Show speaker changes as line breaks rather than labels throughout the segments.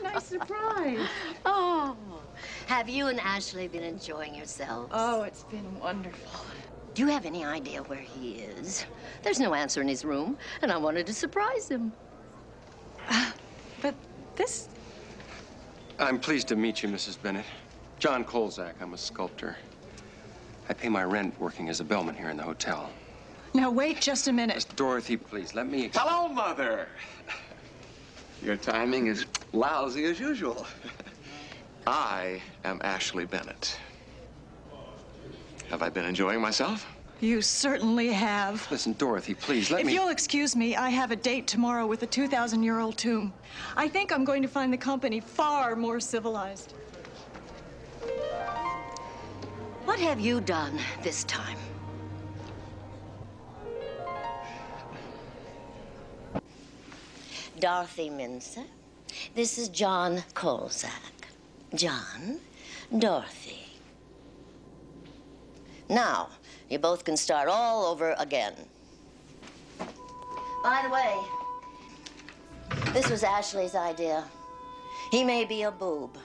a nice surprise.
Oh, have you and Ashley been enjoying yourselves?
Oh, it's been wonderful.
Do you have any idea where he is? There's no answer in his room, and I wanted to surprise him.
Uh, but this.
I'm pleased to meet you, Mrs. Bennett. John Kolzak. I'm a sculptor. I pay my rent working as a bellman here in the hotel.
Now, wait just a minute.
Miss Dorothy, please, let me...
Hello, Mother. Your timing is lousy as usual. I am Ashley Bennett. Have I been enjoying myself?
You certainly have.
Listen, Dorothy, please, let
if
me...
If you'll excuse me, I have a date tomorrow with a 2,000 year old tomb. I think I'm going to find the company far more civilized.
What have you done this time? Dorothy Mincer. This is John Kolzak. John, Dorothy. Now, you both can start all over again. By the way, this was Ashley's idea. He may be a boob,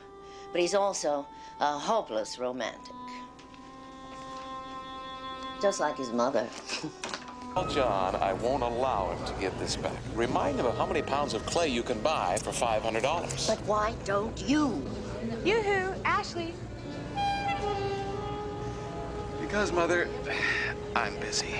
but he's also a hopeless romantic. Just like his mother.
Well, John, I won't allow him to give this back. Remind him of how many pounds of clay you can buy for $500.
But why don't you?
Yoo-hoo, Ashley.
Because, Mother, I'm busy.